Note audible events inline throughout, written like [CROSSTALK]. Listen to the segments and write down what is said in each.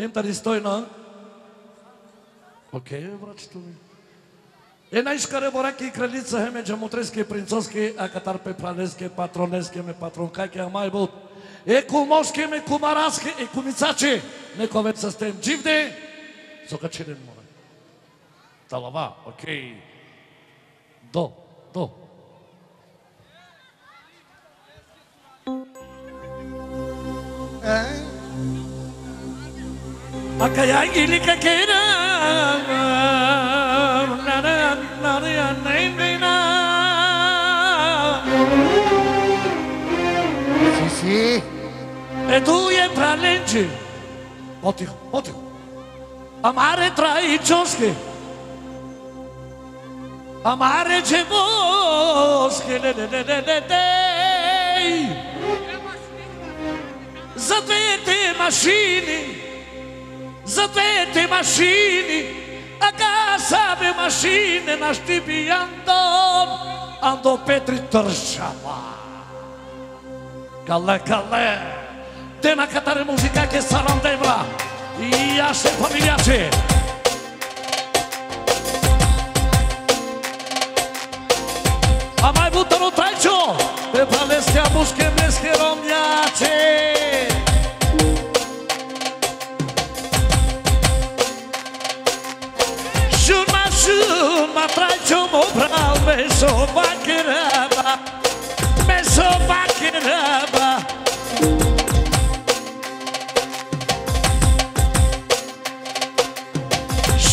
Ентар и стој на. Океј, брачето ми. Една искаре бораки и кралица хеме джамутрески, принцовски, а катарпе пралески, патронески, ме патронкаки, а мај. Е кумовски, ме кумараски, е кумицачи. Неко вет се стем дживде, сокачинен море. Талава, океј. До, до. Hey. Akayangili kakera Nara nara nara Sì, sì. E tu entra leggi. Ottimo, ottimo. Amare tra i gioschi. Amare c'è boschi. Le, le, le, le, le, le. Zapete maschini. Зато эти машины, ага, сами машины, наш тебе Антон, Антон Петри Торжава. Гале, гале, тема, которая музыка, ке салам дебра, и я шел фамилиячи. Am mai avut o rotație pe Palestia, Mușche, Meschie, Romniace. Σου μού πράω μες ουμάκεραμα, μες ουμάκεραμα.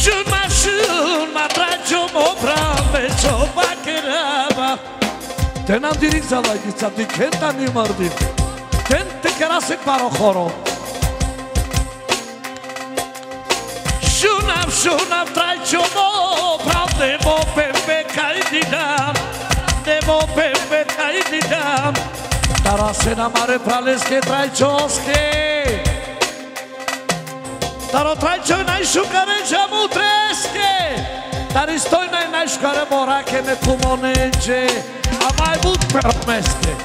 Σουναυ σουνα τραγιομού πράω μες ουμάκεραμα. Δεν αντιρίζω αγγίσα τι καιτα νυμορτίν. Καιντι καρασε παροχόρο. Σουναυ σουνα τραγιομού πράω δε μού πες Стара се на маре пралеске трајчоске Таро трајчо најшукаре джаму треске Тари стој нај најшукаре мораке ме кумонедже А мај буд перместе.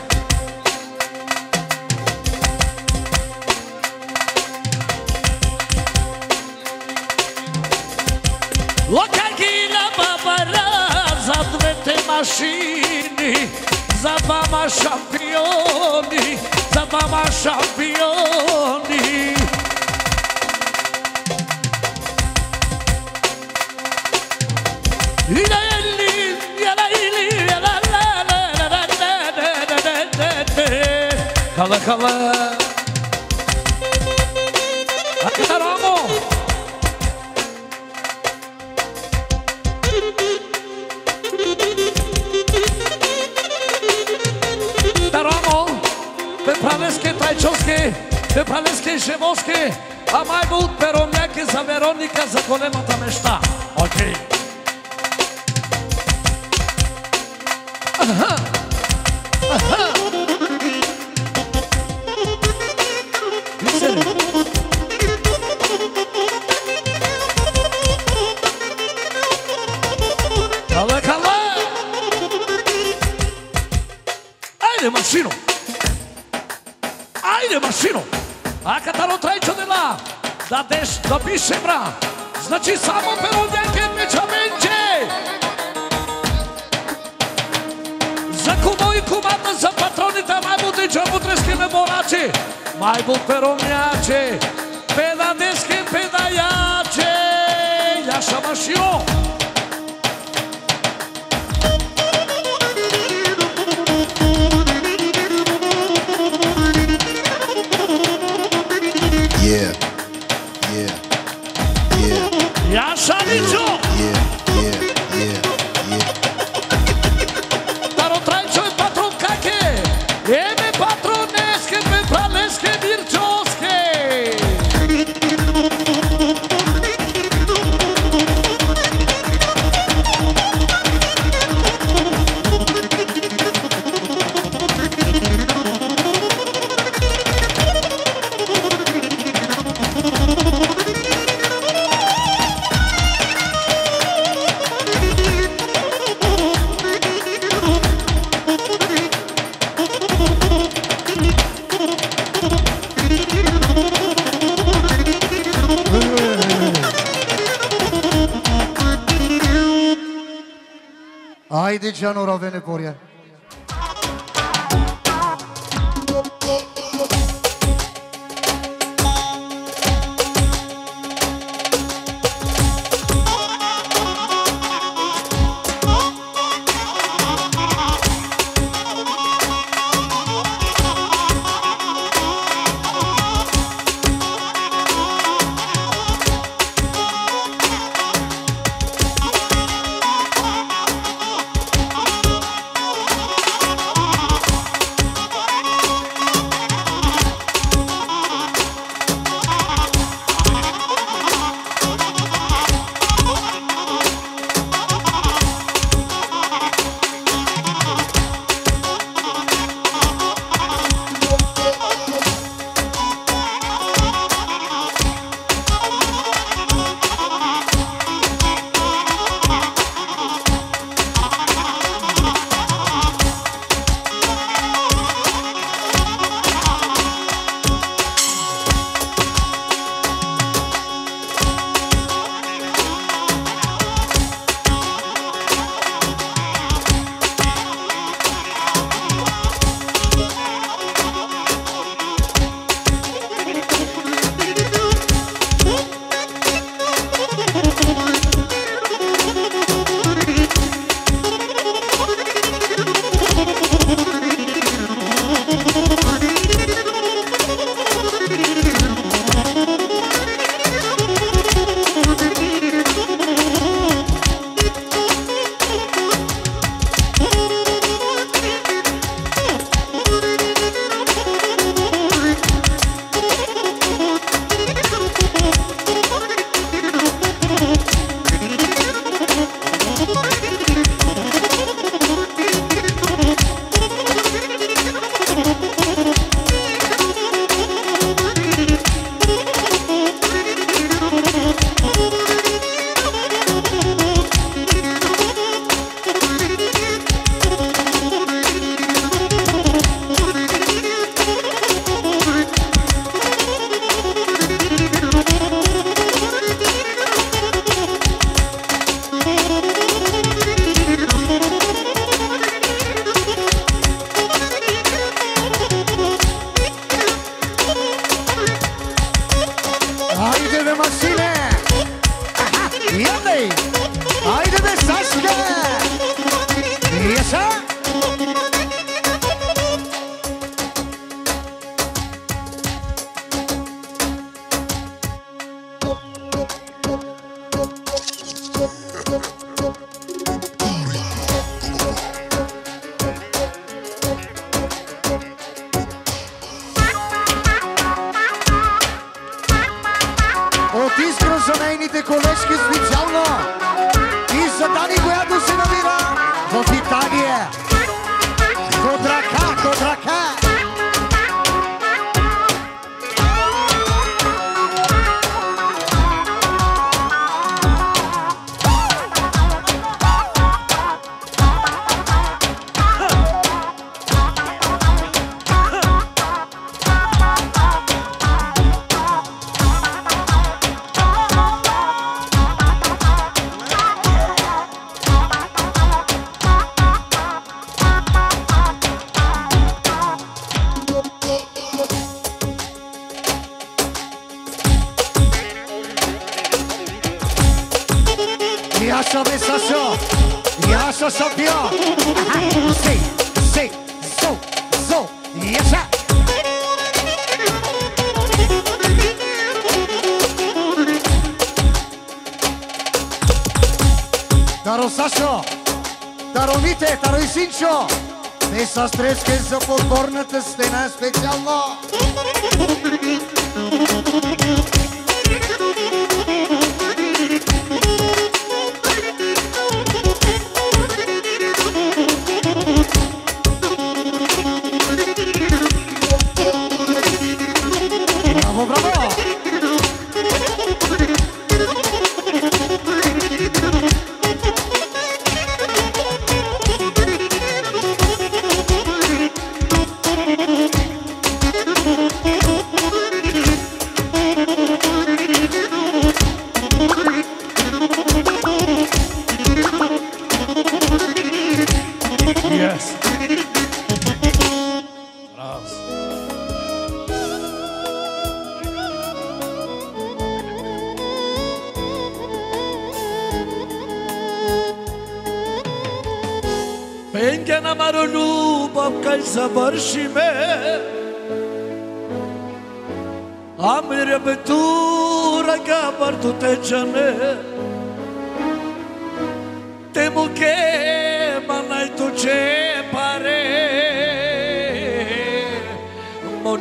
Лока на бабара за двете машини. Zabava šampioni, zabava šampioni Lila Kala kala. Zaleski, Pepaleski, Ševoski, a mai mult pe Romeachi, za Veronica, za Colema, ta meșta. Ok. Aha! Calma, calma! Aí, mancino! вистину. Акатаро трајчо дела, да деш, да пише бра. Значи само перо перодјаке ме менче. За кумо и кумата, за патроните, мајбути, не меморачи. Мајбут перомњаче, педа дески, педа јаче. Јаша машино. for you.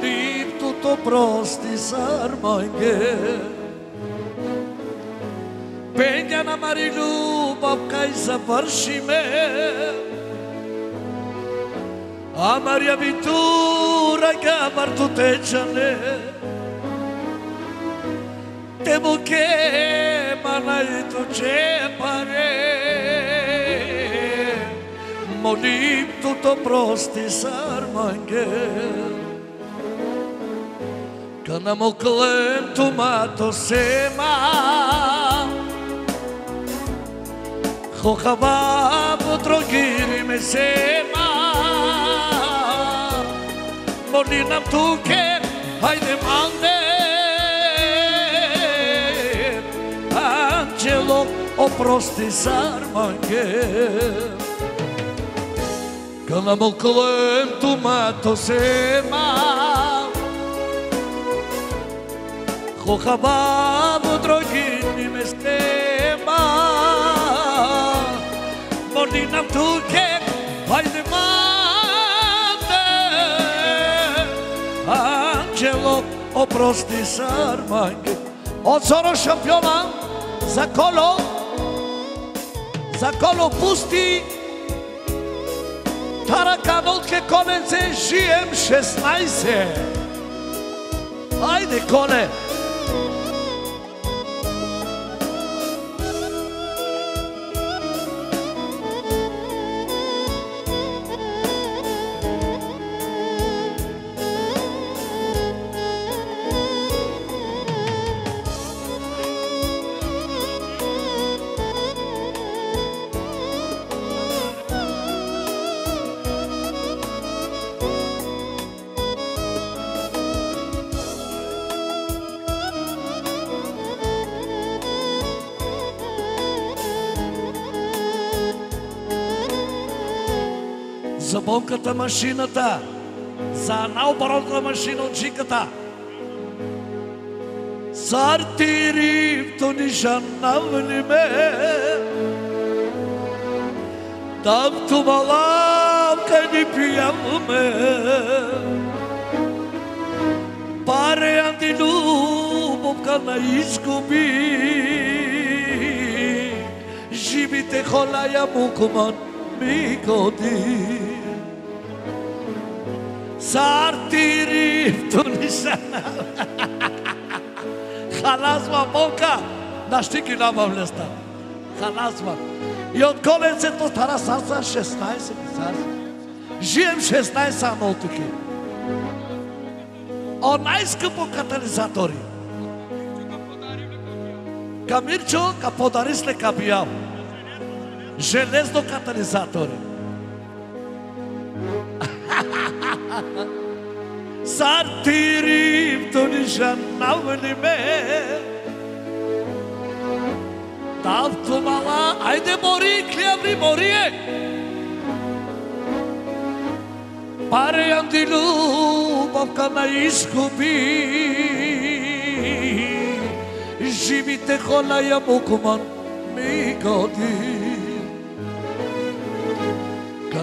Onim tutto prosti sarmange Penja na mari ljubav kaj završi me. A Marija Vitura ga bar tu tečane Te buke mana i tu Molim tutto prosti sarmange Kana mo klem tu mato sema Хохава потрогири ме сема Моли нам туке, хајде манде. Анчело, опрости сарманге Кана мол клем тумато сема Хохава потрогири ме сема Molim nam tuke, hajde mate. Angelo, oprosti sarmange Od Zoro šampiona za kolo Za kolo pusti. Tarakanolke konece žijem 16 Ajde kone. Болката машината, за наоборотна машина од жиката. Сартири то нишан навниме, Там ту не ни пијаме, Паре анти любовка на изгуби, Живите холаја мукуман ми годи. Сартири ту нишана. Халазма болка, на штики набавлеста. Халазма. И од коленцето стара сарца 16 сарца. Живем 16 анолтуки. О најскъпо катализатори. Камирчо ка подарисле кабијал. Железно катализатори. Сартирим то нишан навниме. Тавто мала, ајде мори, Πάρε αν τη јанди να на изгуби. Живите για μου мукуман μη годи.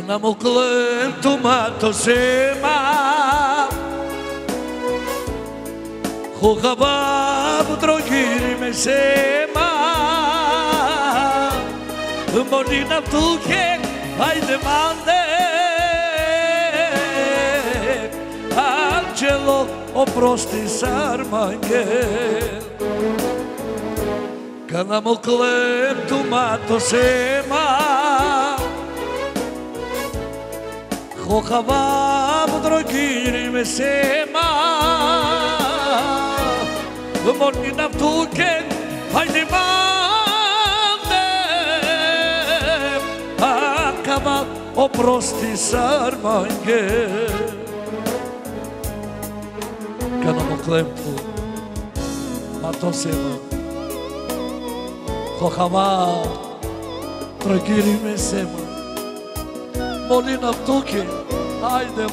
Кана му клем тумато сема. Хохава бутрогири ме сема. Molina tuke, ajde mande Angelo, oprosti sarmanje Kada mu klem tu mato sema Хохава бутрогири ме сема. Molina tuke, ajde mande Акава опрости сарманге Кана му клемпу Мато сема. Хохава Трогири ме се ма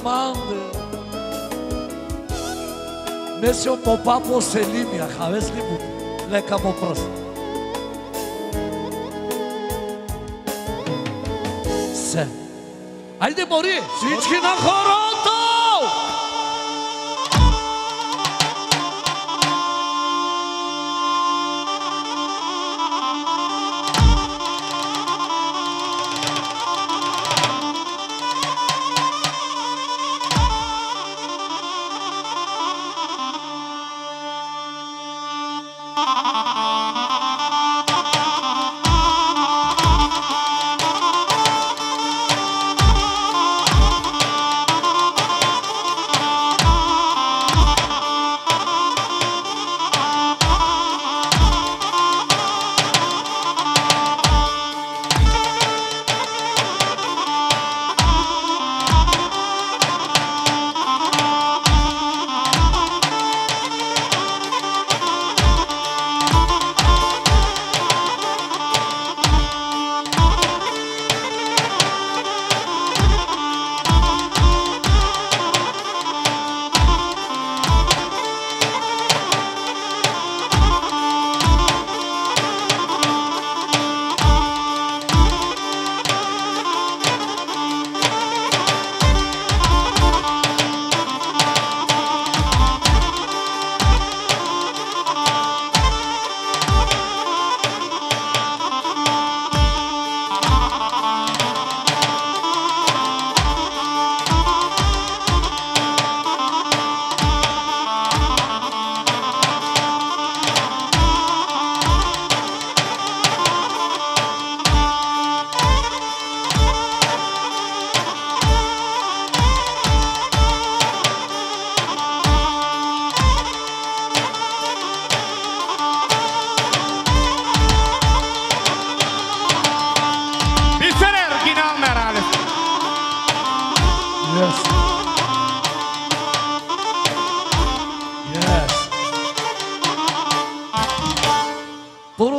манде. Месио по папо Селимија, хавес ли му? Лека му прст. Се. Ајде, Мори, всички на хорото!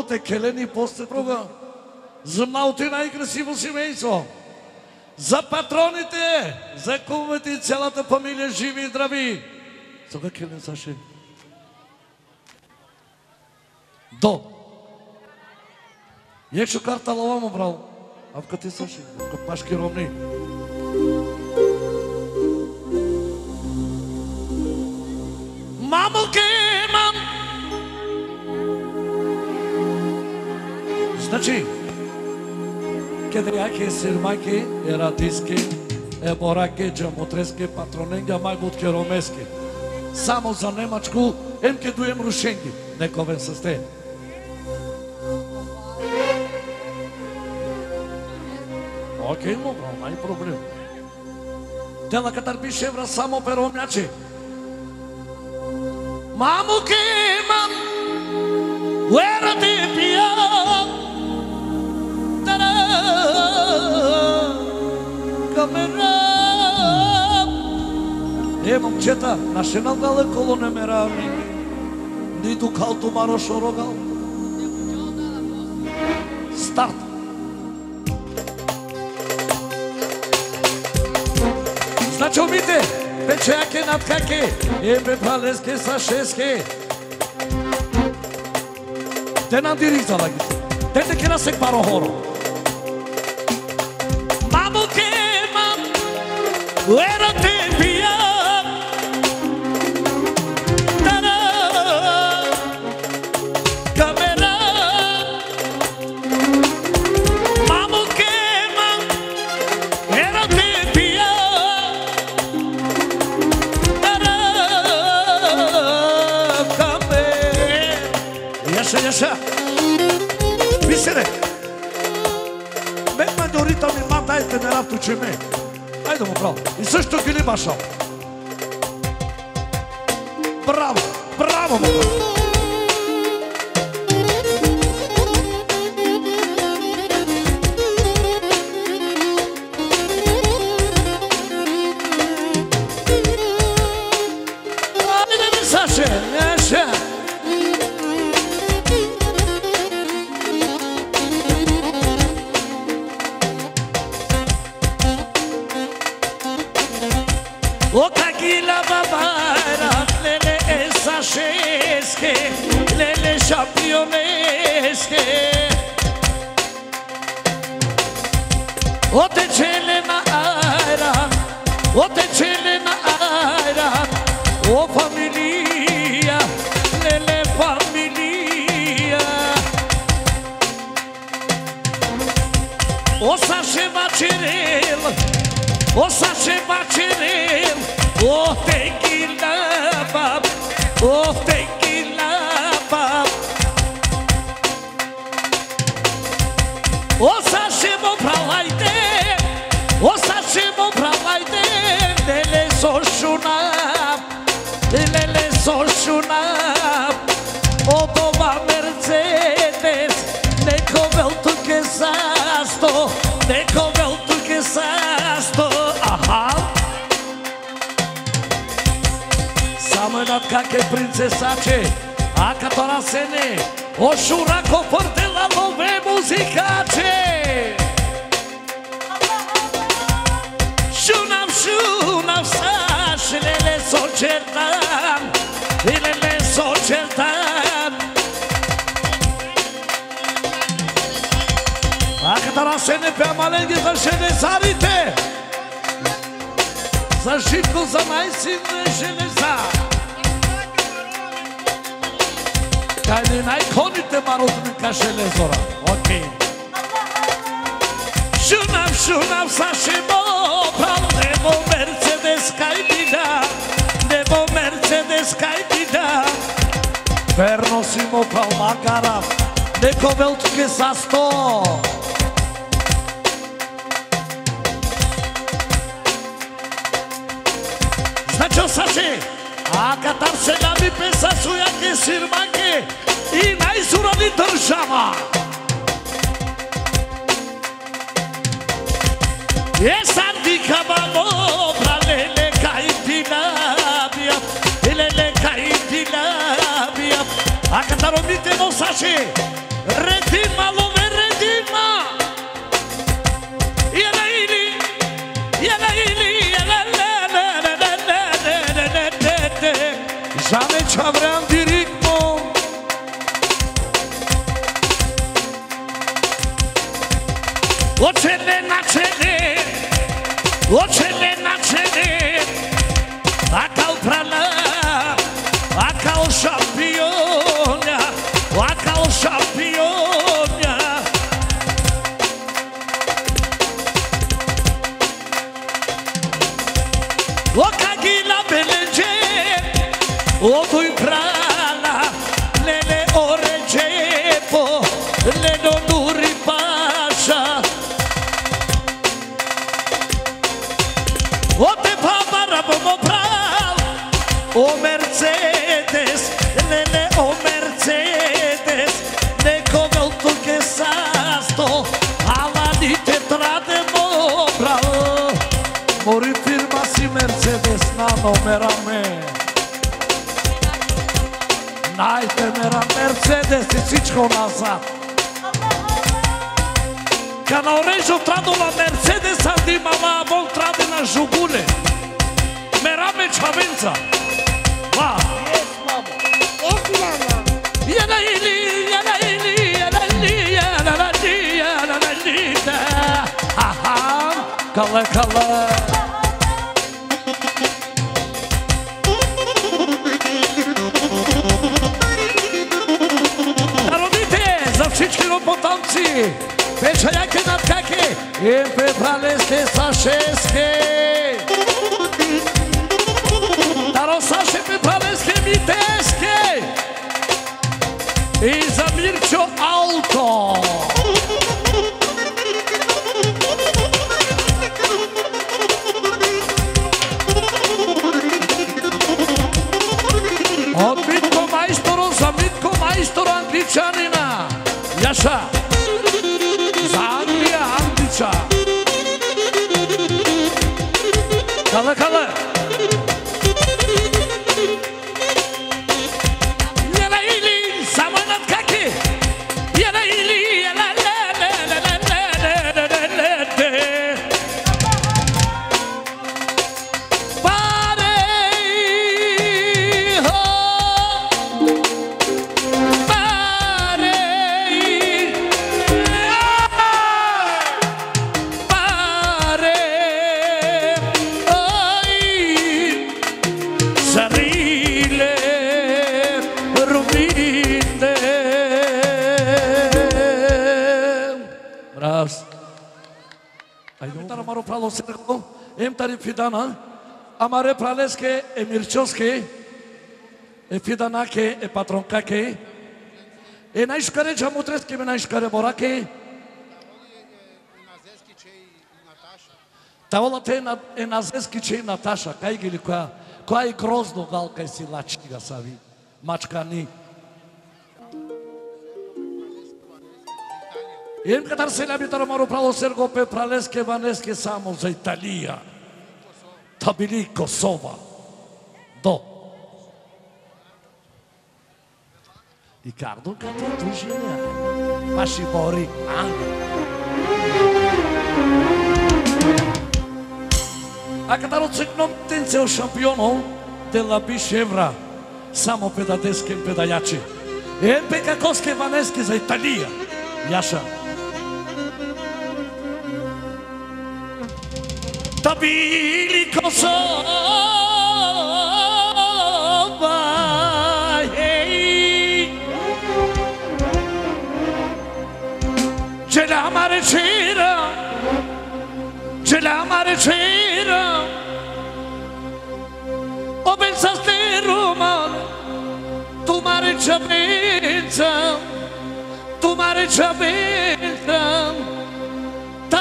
Те келени, после друга. За малото и най-красиво. За патроните, за кумовете и целата фамилија живи и здрави. Сега келен Саши. До. Якщо карта лава му брал. А ти къти Саши? В пашки ромни. Мамо Значи, къде да јаке ератиске, ерадиски, ебораки, джамотрески, патроненга, мајбутки, керомеске. Само за Немачку, ем ке дуем рушенги, нековен се сте. Океј, но, мај проблем. Тела катар пише евра само перомјаче. Mamu ке имам, the pia пијам, намерам Е, момчета, наше надале коло не ме равни. Ниту калто маро шорогал. Старт. Значи, умите, печаке над каке, ебе палеске са шеске. Те нам диризала ги. Те те кера се паро уера те пија. Тара, камера. Мамо ке мам, уера те пија. Yaşa Ајде му браво. И също ги ли башал. Браво, браво му браво. каке принцесаче, а като расене, ошурако фордела лове музикаче. Шунам, шунам, саш, леле сочертам, леле сочертам. А като расене пеа маленги за шедесарите, за житко, за најсинне, желе кај најконите марозни каше лезора. Океј. Шунав, шунав, саше мо, право небо Мерцедес кај ти да, небо Мерцедес кај ти да. Верно си му пал макарав, неко велтке за сто. Значи, Саше, Макатар сега ми песа сујаке сирмаке и најсурови држава. Е сад ти кабамо, брале нека и ти набијат, иле нека и ти набијат. А катаромите во Саше, редима лове, редима. Јена или, јена или, Avram o Ocele na cele, ocele na cele, acau prana, acau championia, acau o Ocagila belenje, ocui О Мерцедес, nene, o Mercedes, nekoga od tuge sasto, aladite trade mobra. мори firma si Mercedes na nomera me. Najte mera Mercedes i всичко назад. Ка на орежо традола Мерцедеса димала, а Бог траде на жугуле. Мераме чавенца. Kala, kala. Darodite, za wszystkie robotanci, pieczajakie, nadkakie i pytaleskie, saszeskie. Darosasze, pytaleskie, miteskie. is Mircho Alton. Фидана, амаре пралеске е мирчоске, е фиданаке е патронкаке, е најшкаре джамутреске ме најшкаре бораке, Таволата е на, е на зески че и Наташа, кај ги ли која, која и грозно галка и си лачки га сави, мачкани. Ем катар се ляби таромаро право серго пе пралеске ванеске само за Италија. Kabiliko Sova. do Ricardo Catitugina. Mashibori Ang. A Catalunha não tem seu championou de la Bishevra. Samo pedadeskim pedajači. E pekakoskim vaneskim za Italija. Jaša. stabili Kosowa. Hey. Cela amare cera, cela amare cera. O pensaste Roma, tu mare già pensa, tu mare già pensa.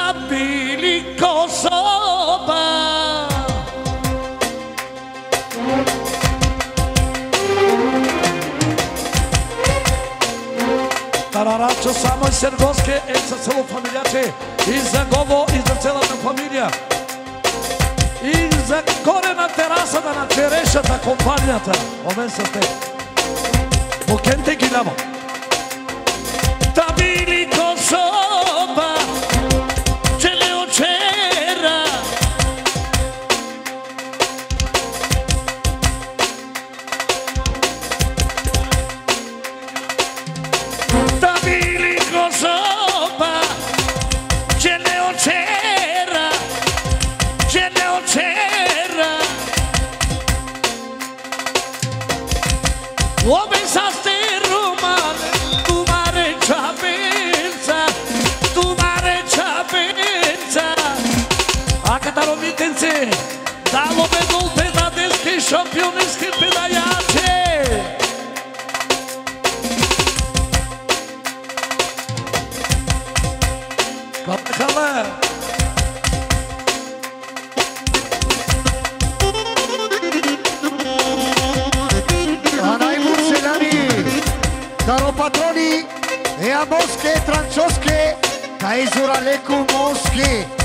Tabili Kosova Тарарачо само и Сергоске е за цело фамилијаче и за Гово и за целата фамилија. И за горе на терасата на черешата компанијата. Овен са те. Во ги дамо daromitnice, zalobe dulte da, za da, deske i šampionske pedajače. Kala kala. Anajmu selani, daropatroni, ea moske, trančoske, kaj cu moske.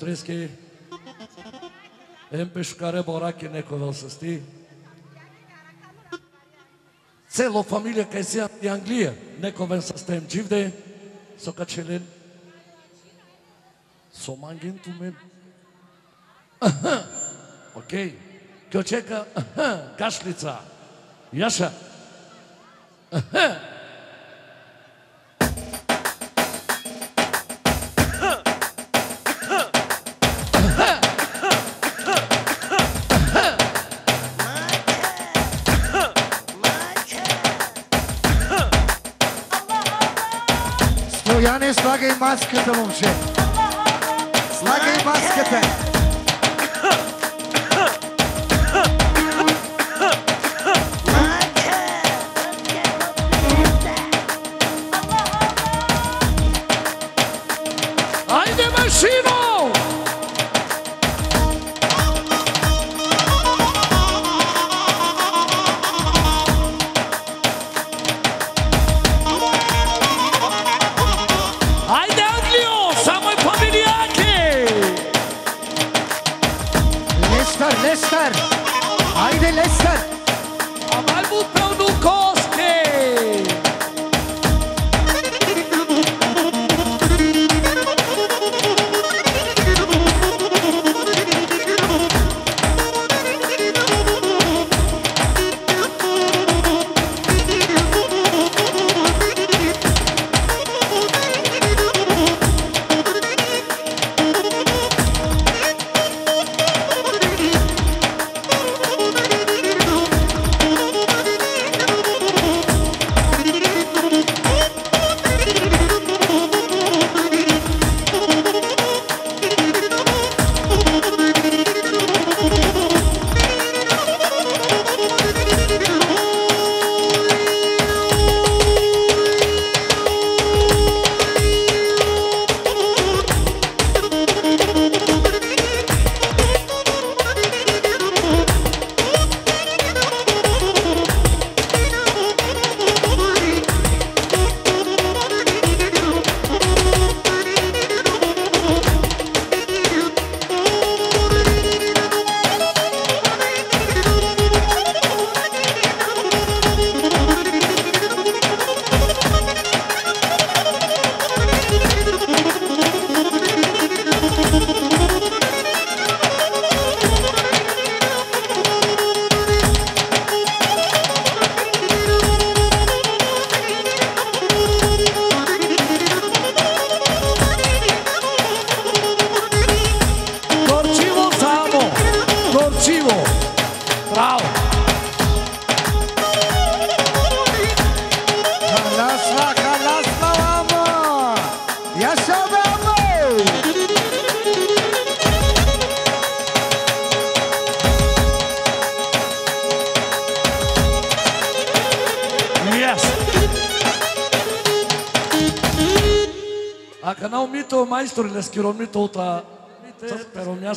Најшукаре Емпешкаре бораки некој се сти. Цело фамилија кај се и Англија, некој се стем дживде, со качелен. Со манген тумен. Аха, окей. ќе чека, аха, кашлица. Јаша. аха, слагај маската, момче. Слагај маската.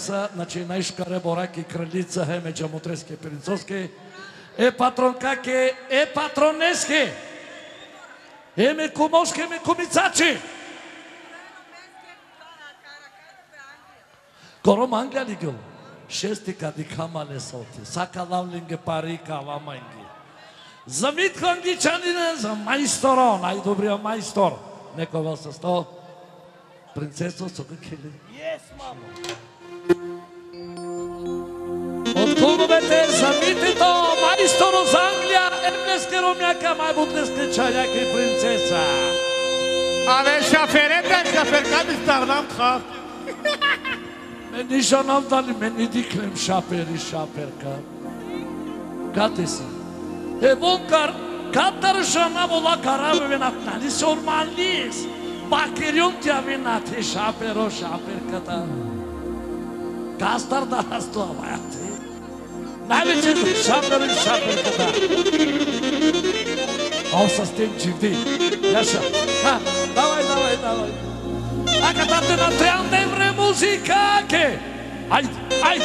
Са, значи најшкаре бораки кралица хеме джамотрески принцовски, е патрон каке, е патронески, ме кумовски, ме кумицачи. Кором Англија ли гил? Шести кади камале соти, сака лавлинге пари каламајнги. За Митко Англичанина, за мајсторо, најдобриот мајстор. Некој вел се сто, принцесо со какели. Yes, мамо. Turmete zamity to majstoro z Anglia, emneske romiaka, majbutneske çayak i princesa. Ale şaferetten şaferkan istardan kalk. [LAUGHS] Meni şanavdan meni diklem şaperi şaperkan. Katesi. E vonkar katarışana bola karabı ve natnani sormanlıyız. Bakıryon tiyamin ati şapero şaper kata. Kastar da hastı havayatı. Najveće šapero i šaperkata. Ao sa stem čivdi. Jaša. Ha, davaj, davaj, davaj. A cantate na treante evre muzica che... Ai,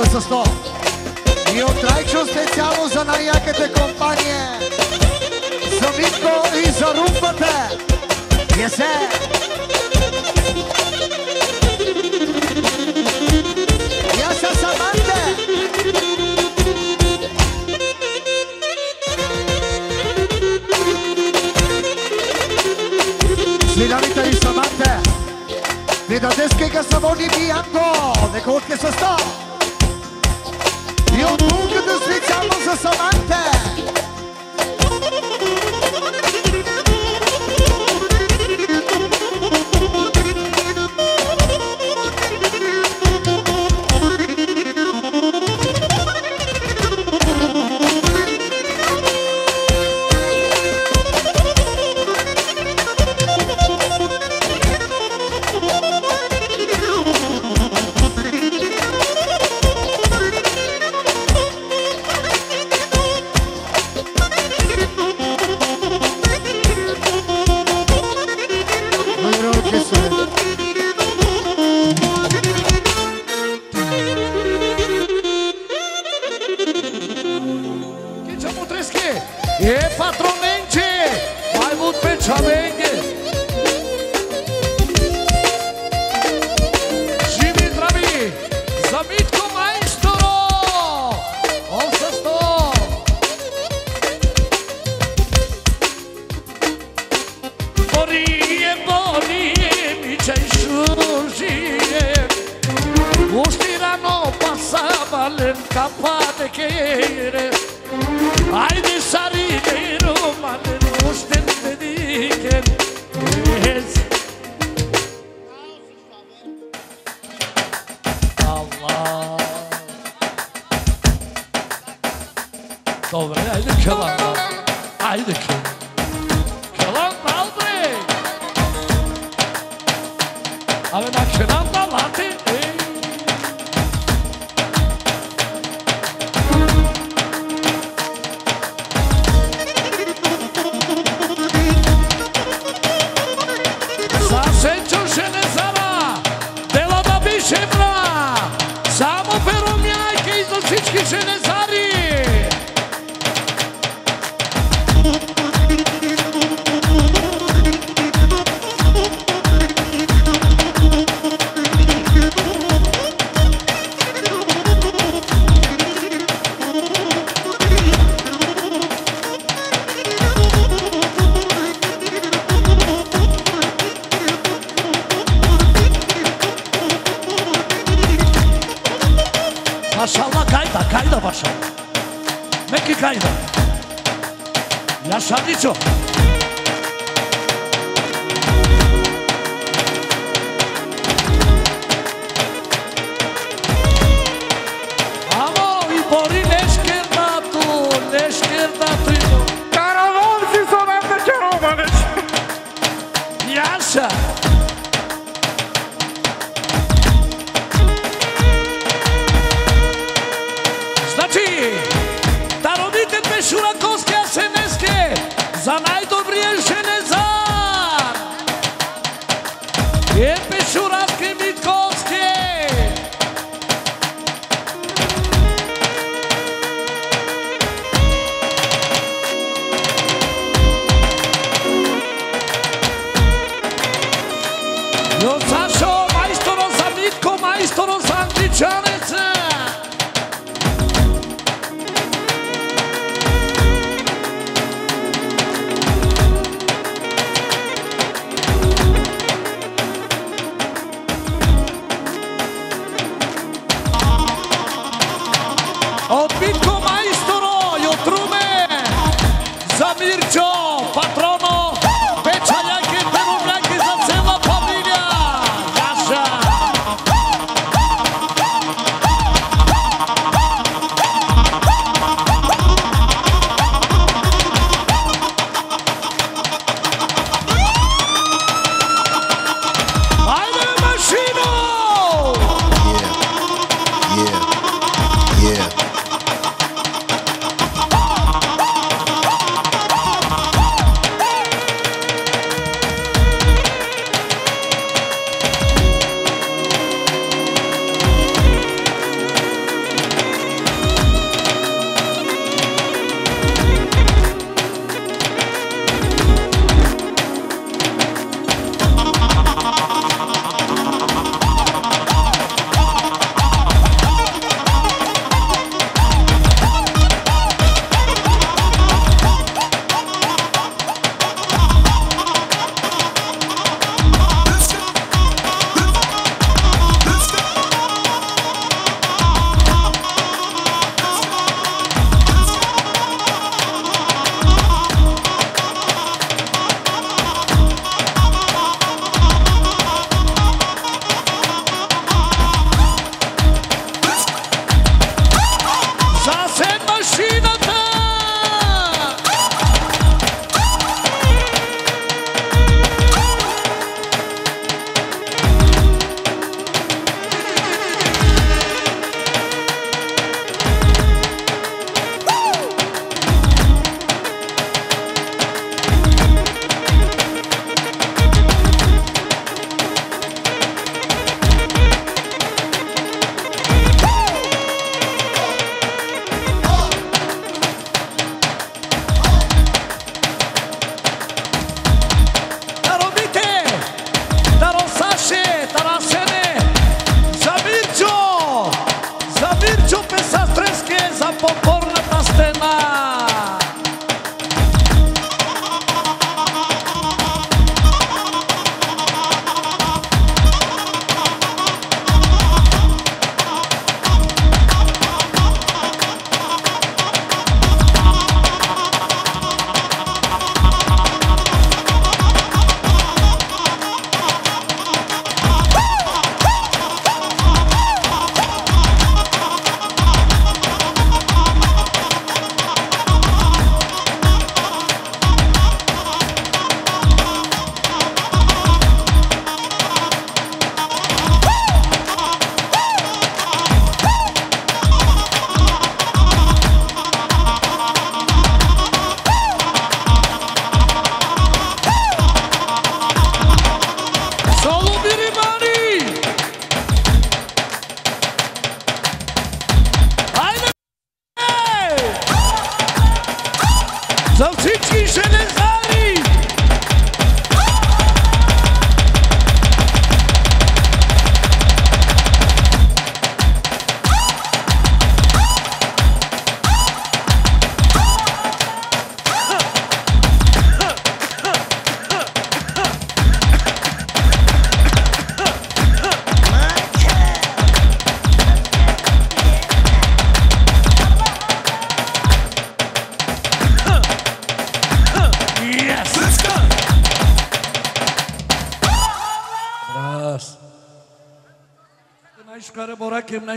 Нека со 100. И од Трајчо специјално за най-яката. За Митко и за румбата. Јесе. Я са Свиляните и Саманте. Не дадеske ga са вони бијанко. Нека отке sa sto. Специално за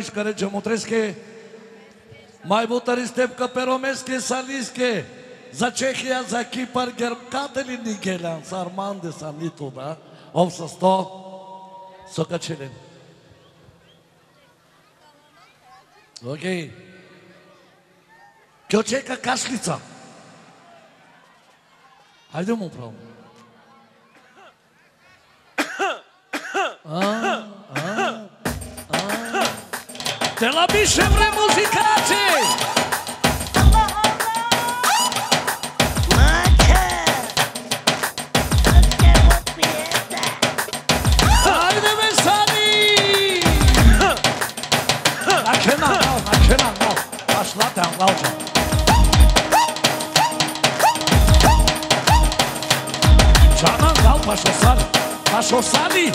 Бораке, најшкаре Джамотреске, Мајбутари Степка Перомеске, Салиске, за Чехија, за Кипар, Герб, Нигелян, са Арманде, са нито, да? Ов са сто, со качелен. Окей. Ќе очека кашлица. Хајде му право. А? Stella Bichevre Musicati! Down louder. Canan dal Paşosali. Paşosali.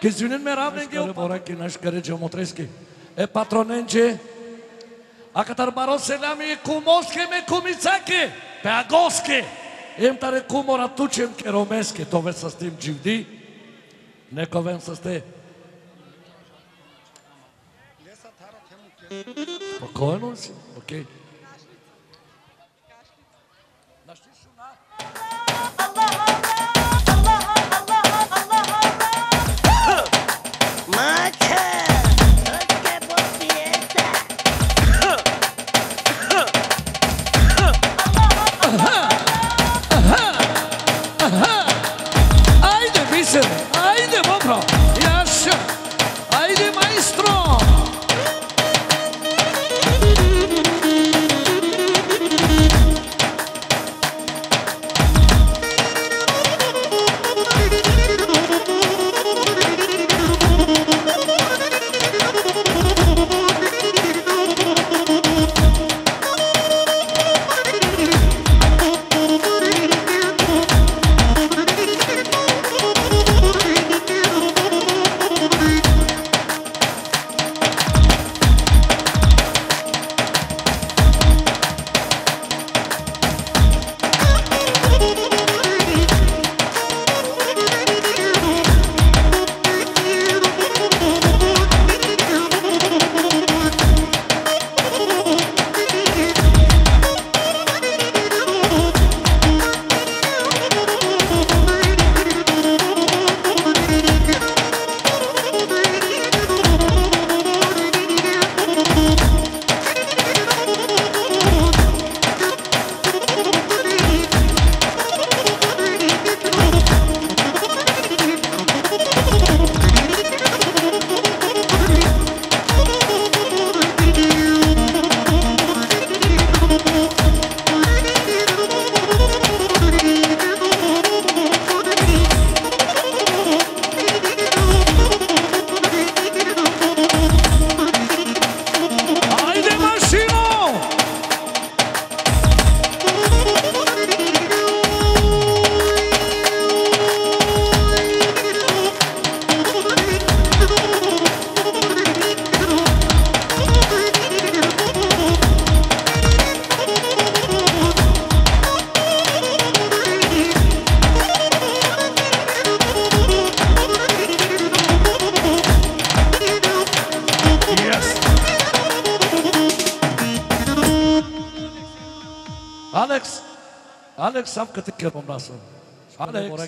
Gözünün merhabden gel. Bora ki naşkarı camotreski. E patronence. A kadar baro selami кумоске me кумицаке, пеагоске. Им таре кумора тучем ке ромеске, ве са с тим дживди. Неко вен са сте. Спокојно си, окей. Okay.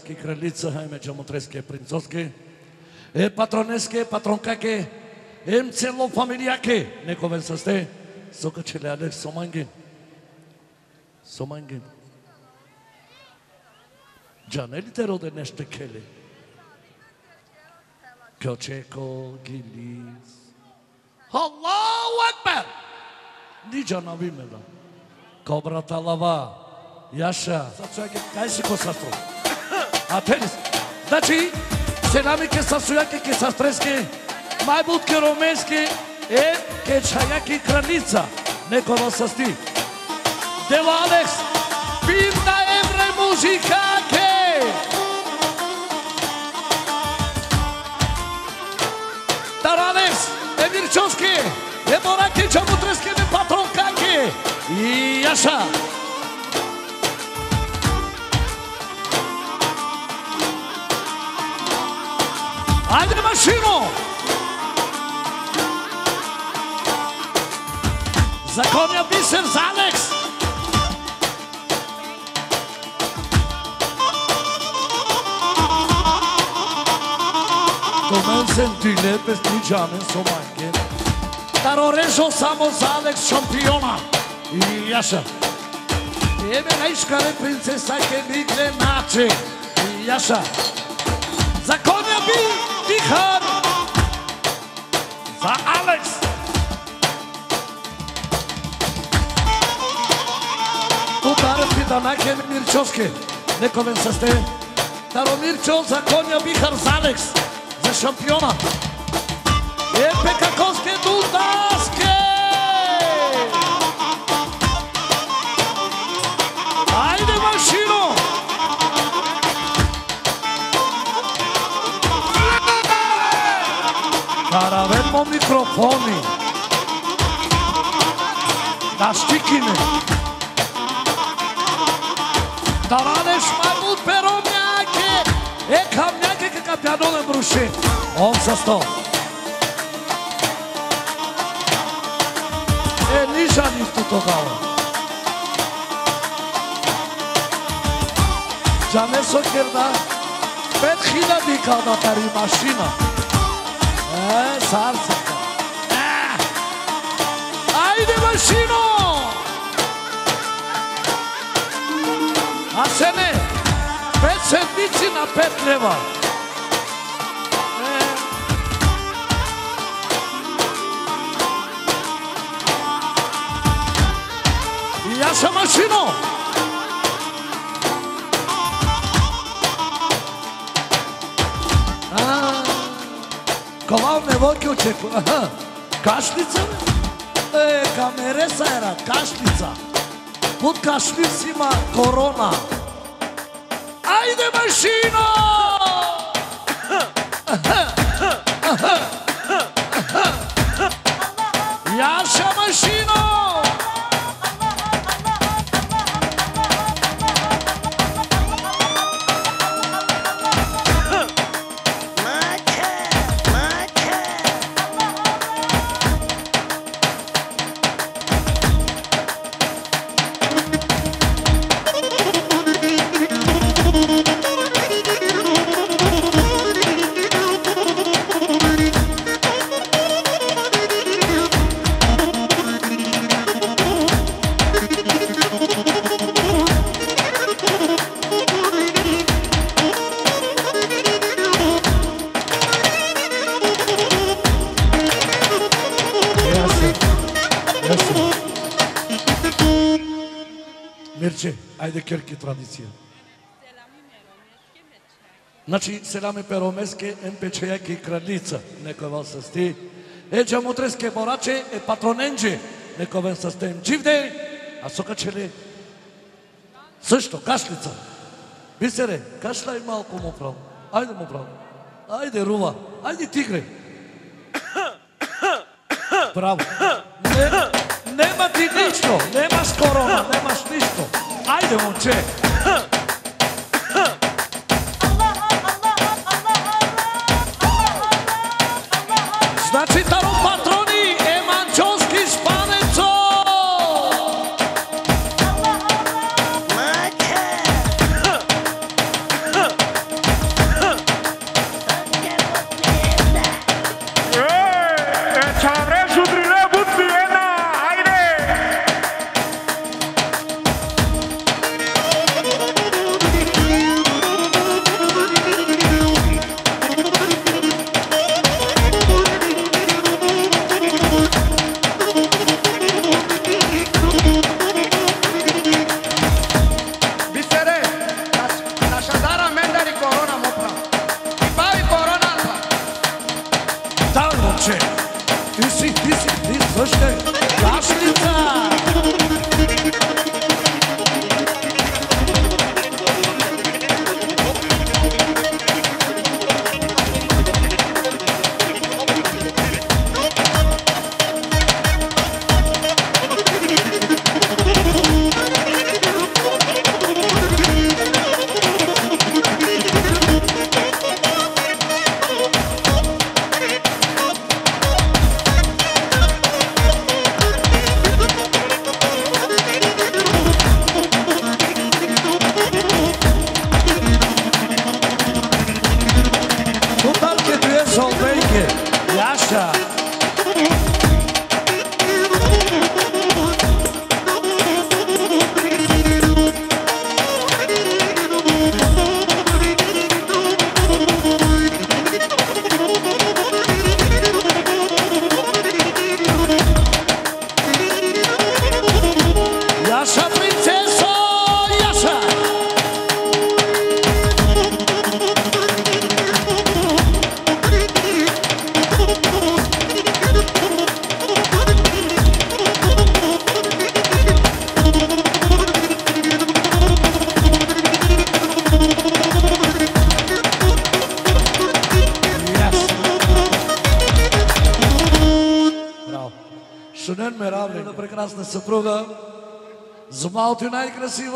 краке кралица, име джамотреске принцоске, е патронеске, патронкаке, е цело фамилијаке, нековен са сте, сока че леале не ли те роде неште келе, кеочеко гилис. Аллаху Акбар! Нижа на вимена. Кобрата лава. Јаша. Сад ќе кај си косато. А тенис. Значи, седамике са сујаки, ке са стреске, мајбутке ромеске, е, ке чајаки краница. Некој вас да са сти. Дело Алекс, бивна евре Музика, Таранес, Емирчовски, Еморакича, Мутрескене, Патронкаки и Јаша. Maszyno! Zakomnia biser z Alex! Comencen tyle bezpieczanym są mankiem Dar orężą samo z Alex czempiona I jasza Jemy najszkale princesa, kiedy naczy I jasza Zakomnia biser bi vihar. Za Alex. Ударе питанаке Мирчовски. Нековен се сте. Таро Мирчо за конја Бихар за Алекс. За шампиона. Е, Каравемо микрофони. Да штикиме. Да ранеш мамут перомјаке. Е, камјаке како пјадоле бруши. Он со сто. Е, нижа нифту тогава. Џане со керда. Пет хиляди када тари машина. Е, Ајде, машино! А се не, пет седмици на пет лева. Е. Јас сам машино. Не воки. Аха. Кашлица? бе? Е, камереса ера, кашлица. Под кашлиц има корона. Ајде, машина! Мече, ајде керки традиција. Значи, селаме перомеске, МПЧ јаки кралица, некој вал се сти. Еджа мутреске бораче, е патроненџе, некој вен се стем. Дживде, а сока челе. Сышто, кашлица. Бисере, кашлај малку му прав. Ајде му прав. Ајде, рува. Ајде, тигре. Браво. Нема, нема ти ништо, немаш корона, немаш ништо. Ајде, момче. Значи,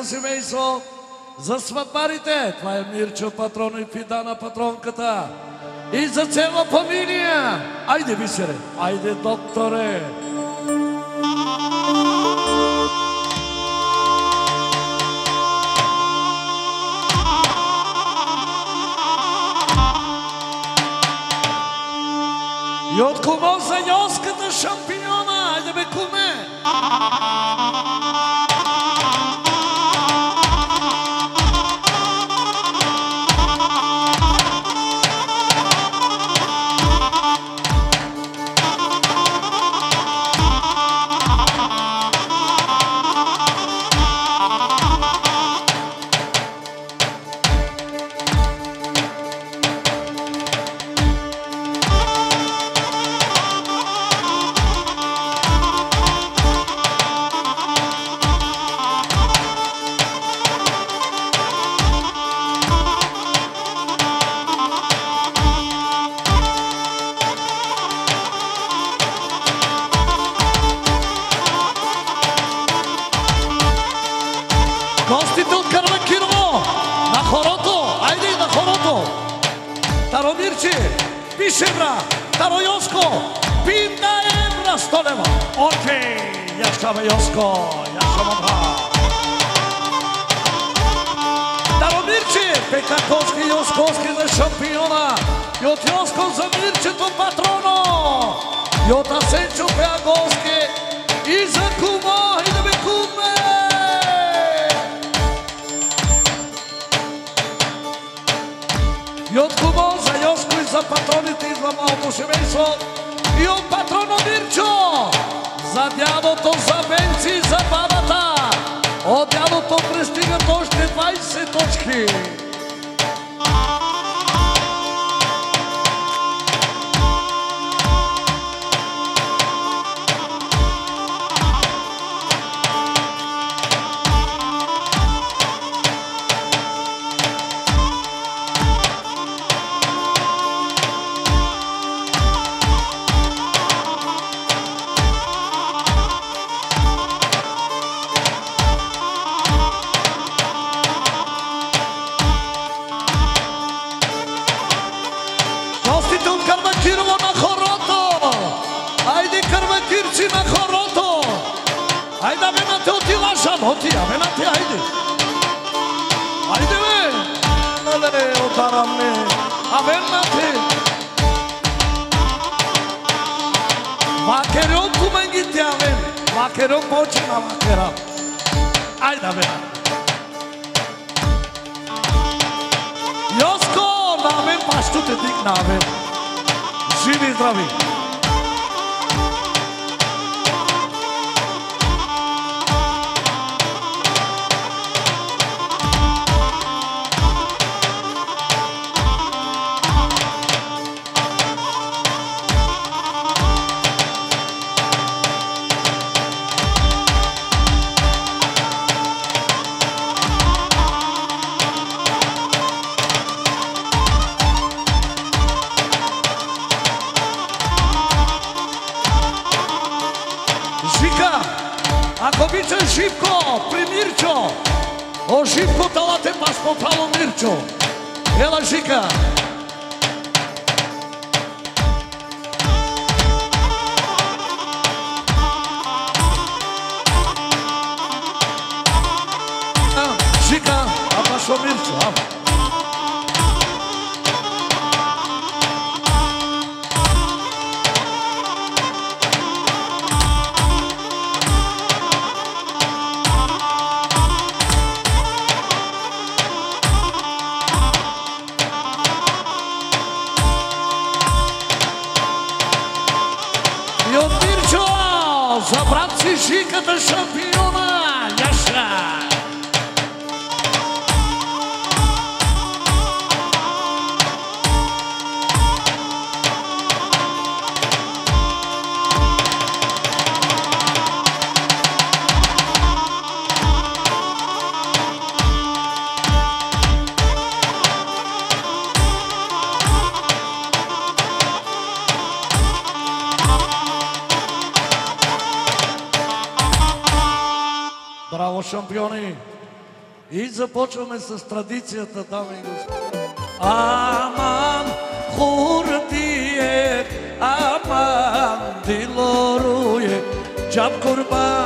цялото семейство. За сватбарите, това е Мирчо патрон и Фидана патронката. И за цела фамилија. Ајде, висере, ајде, докторе. И од кого за јоската шампиона, ајде бе куме. Почваме с традицијата, дами и господи. Аман хуртије, аман дилорује, джаб курбан.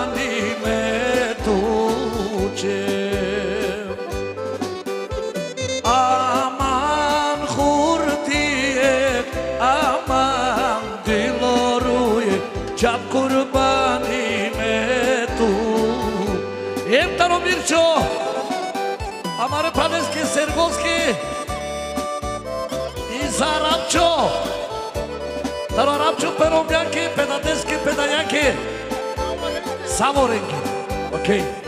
Веровњаки, педатески, педајаки. Само ренки. Океј. Okay.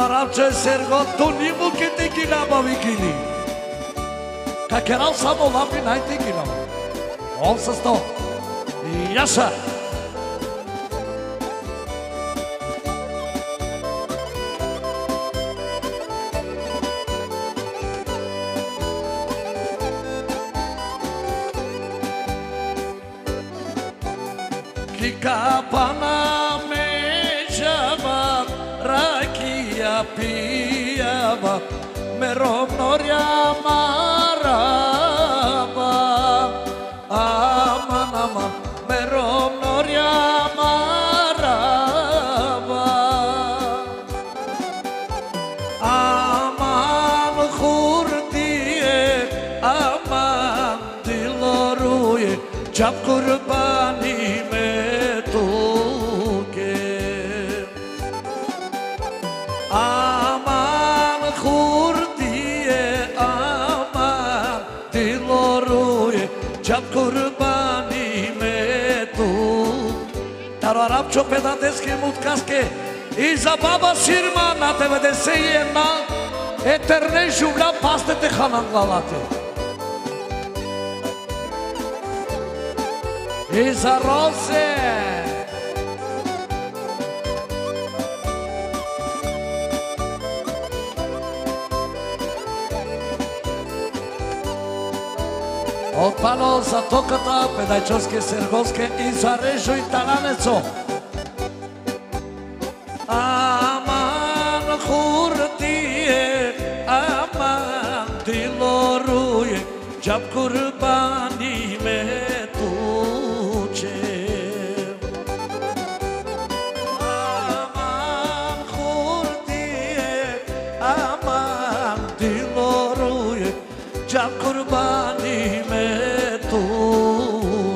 Dar arabče sergo tu nimu ke te kilama vikili Ka keral samo lapi najte kilama On sa sto Jaša Klika Rom Noriam чопедатески муткаске и за баба Сирма на 91 Етерне жумла пастете хананлалате. И за Розе. Отпано за токата, педајчовске, серговске и за Режо и Тананецо. Дилоруе, джаб курбани ме туче. Aman hurdiye, aman diloruye, can kurbani me tuče.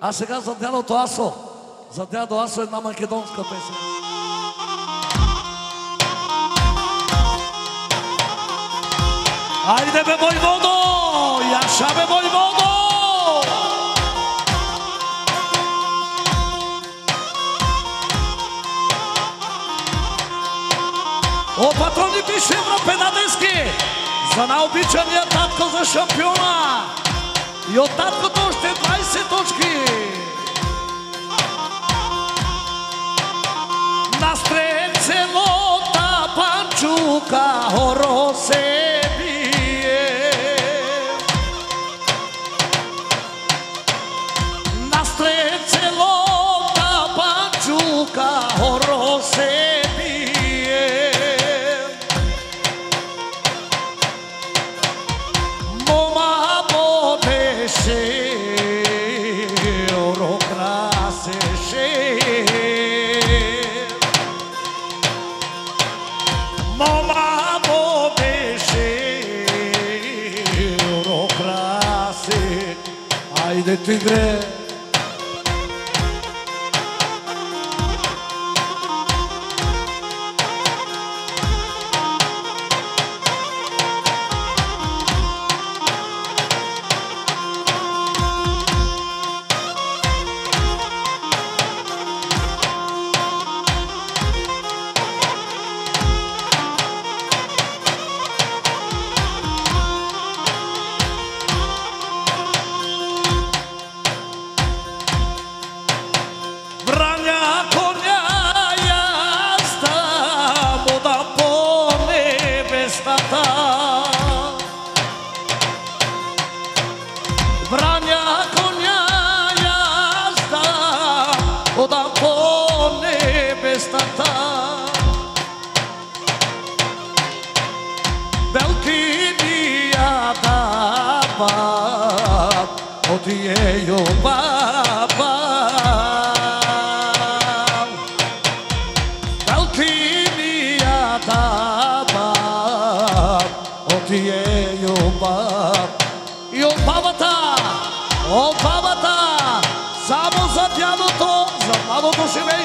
А сега за дядото Асо. За дядо Асо една македонска песен. Ајде бе мој водо, јаша бе мој водо. О, патрони пише Европе на дески за наобичаниот татко за шампиона. И од таткото още 20 точки.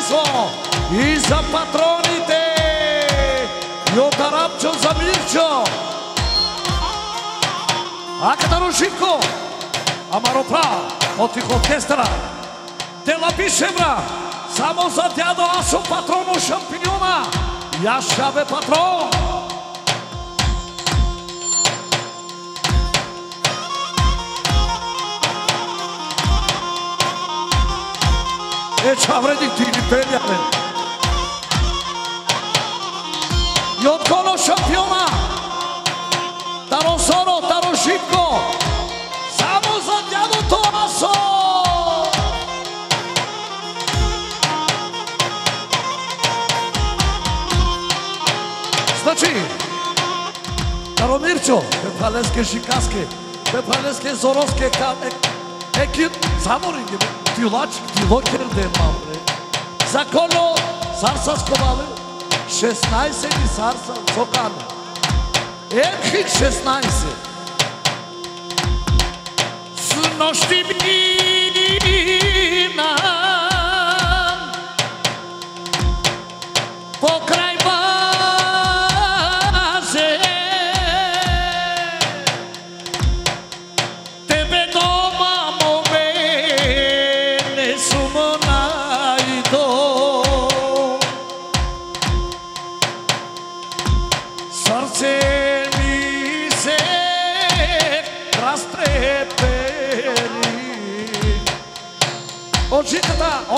Младото и за патроните. Јота Рапчо за Мирчо. Акатаро Рушинко, Амаро Пра, од тих оркестра. Дела Бишевра, само за дядо Асо патроно шампиньона. Јашаве патрон. Е, чавреди ти ни пелјаме. И од коло шампиона, Таро Соро, Таро Шипко, само за дядото Асо. Значи, Таро Мирчо, Пепалеске Шикаске, Пепалеске Зороске, Voćelde mamre Za kolo sarsa skovali 16 sarsa sokali Erkek 16 Su nošti binan Pokraj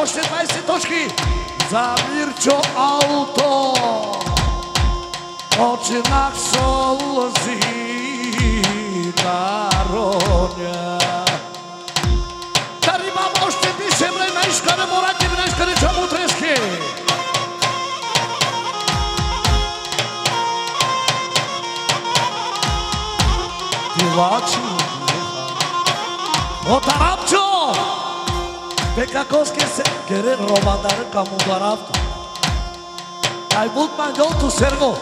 още 20 точки за Мирчо Ауто. Починах со лзи на роња. Дари мама още пише бре на морате, мораки, на искаре чаму трески. Отарапчо! От Арабчо! Пекаковски се кере ромадар каму баравто. Кај бут мангото серго.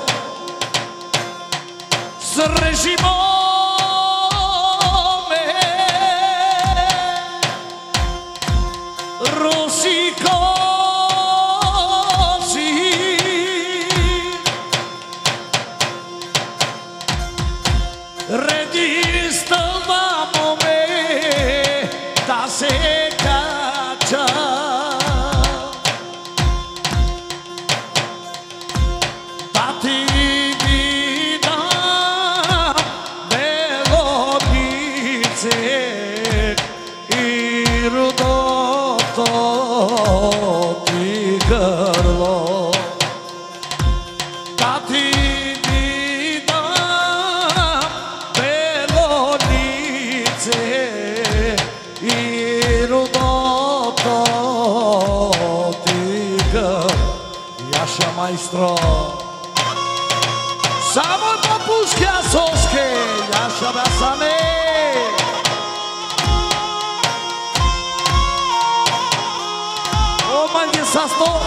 С режимо ме Pastor!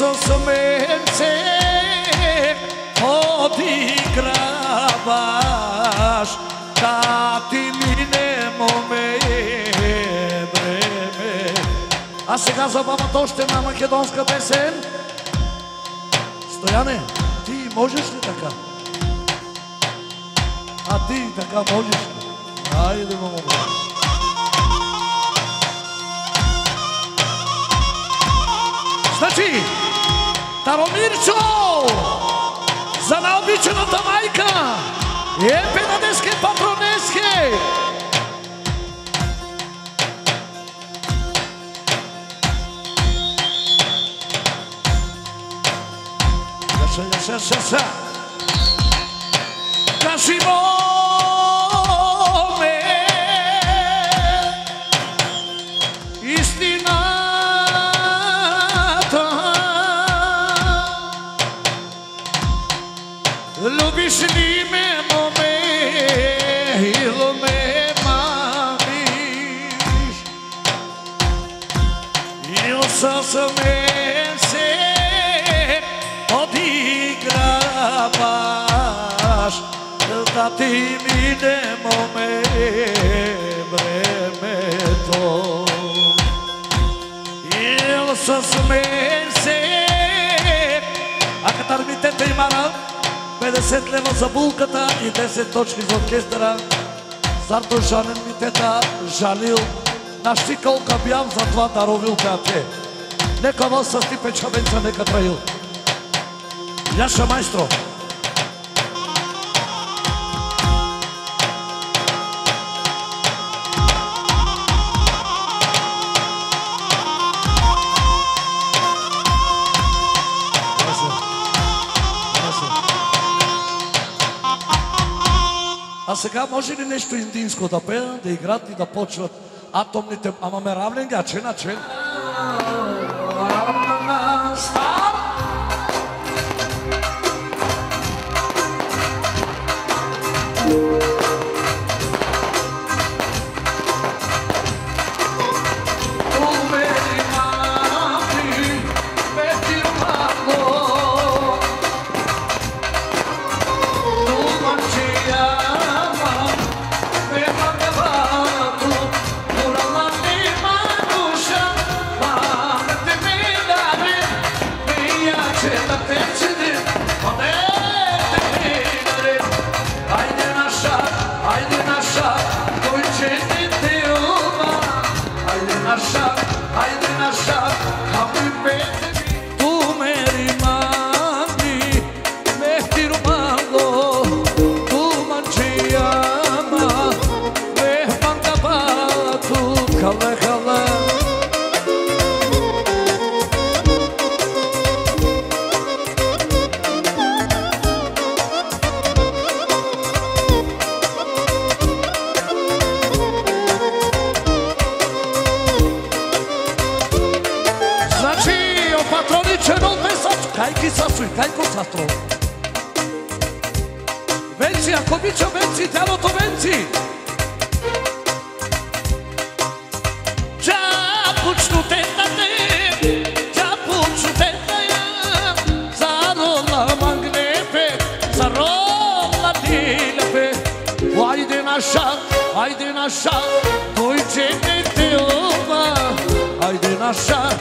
Со сменце одиграваш, да ти мине моме време. А сега забавата още на македонска песен. Стояне, ти можеш ли така? А ти така можеш ли? Айде, мамо. Значи, Таромирчо, за наобичаната мајка, е пенадеске патронеске. Јаша, јаша, јаша. Кажимо ме ти мине, моме, времето. Ил с мен се А катармитета имара 50 лева за булката и 10 точки за оркестъра. Зарто жанен ми тета да жалил на штиколка бям за два даровил театре. Нека вас са ти печавенца нека траил. Јаша мајстро. А сега може ли нешто индинско да пеят, да играят и да почват атомните... Ама ме равнен га, че на че? Ajde chissà sui tengo sastro Venci a comicio Venzi te lo Venzi. Già pucnu te te Già pucnu te da ja la magnepe Zaro la dilepe. Hai din așa, hai din așa Doi cene te opa Hai din așa,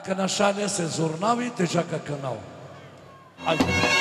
Ако на шале се зурнави, те чака канал. Ајде.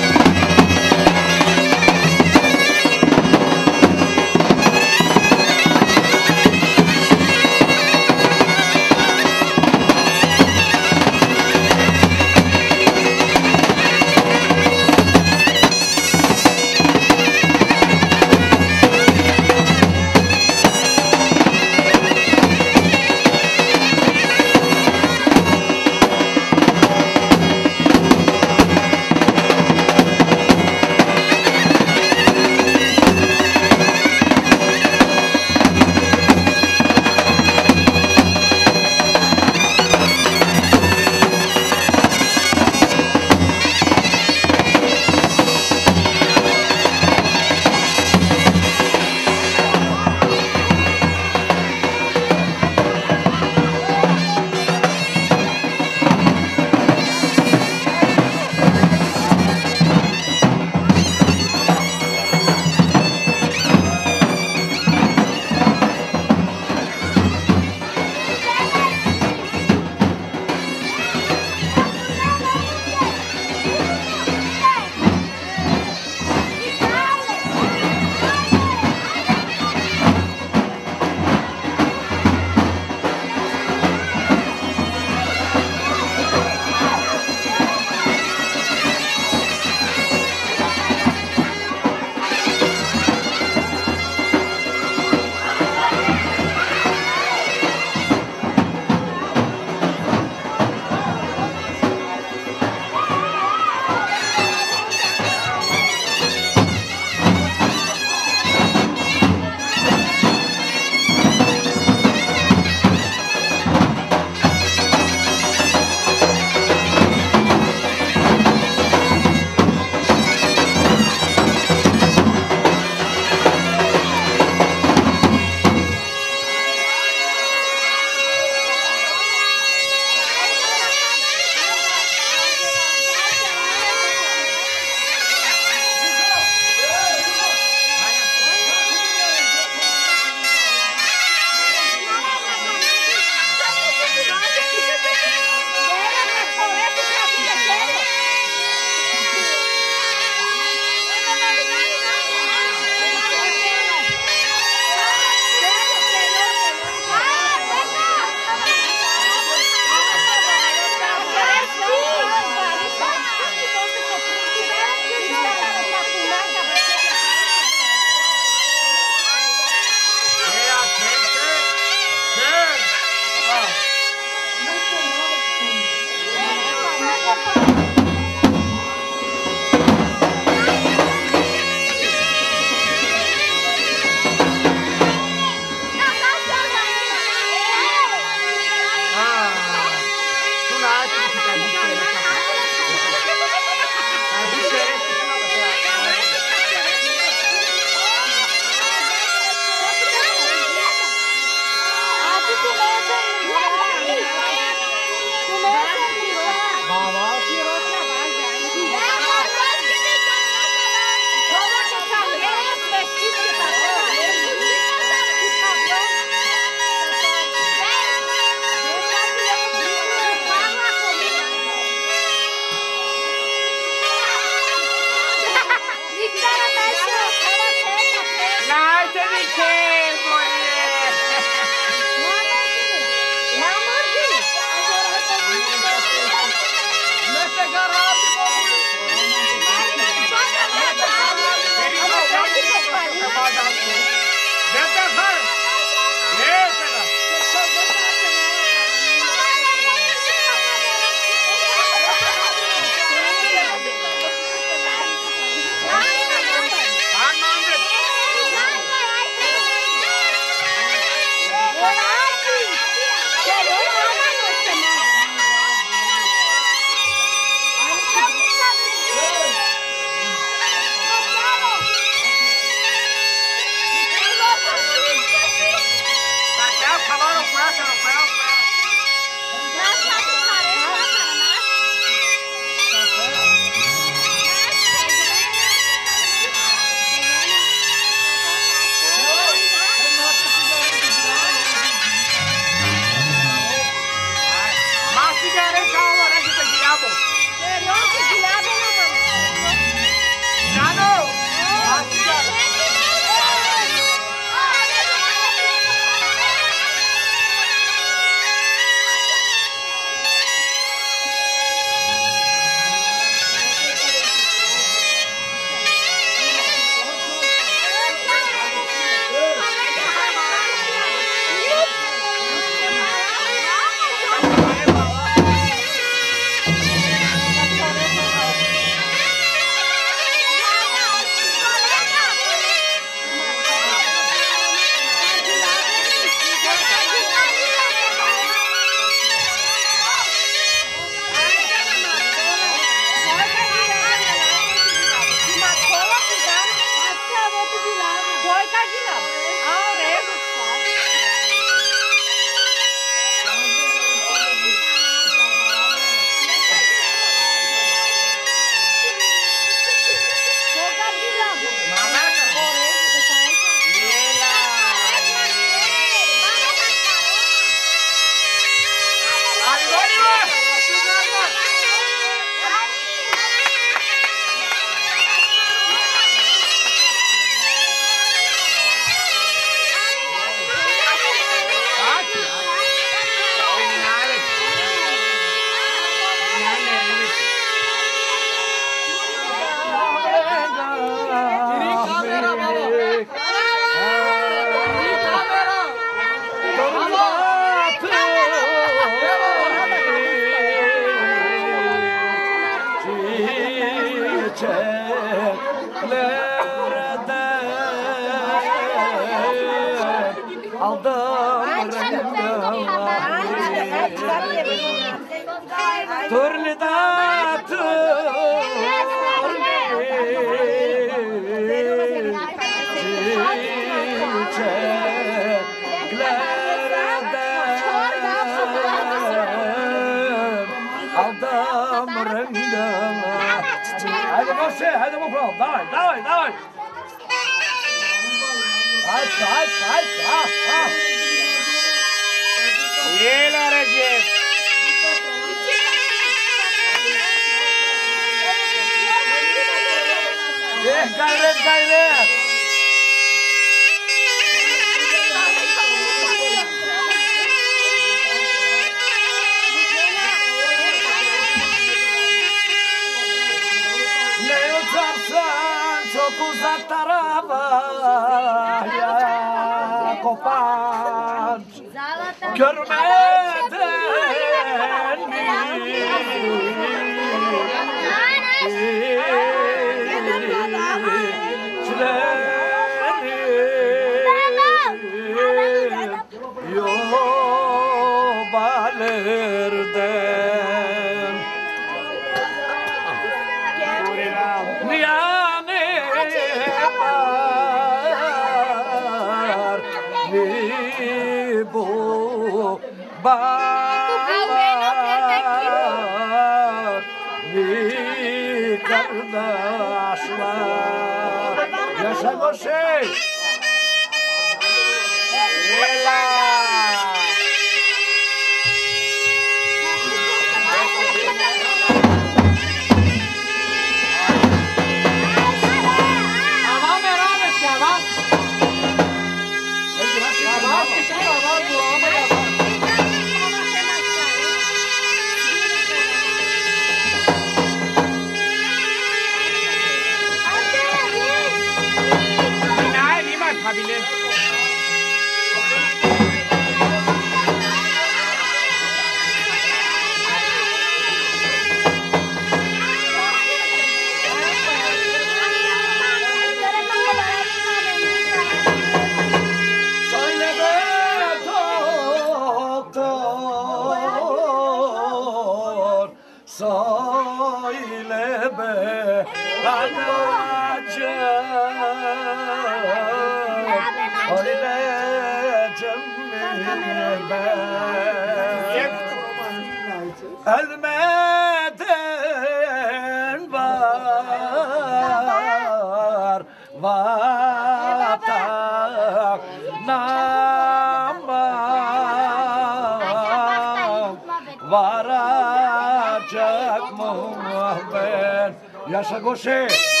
Sasha Gosher.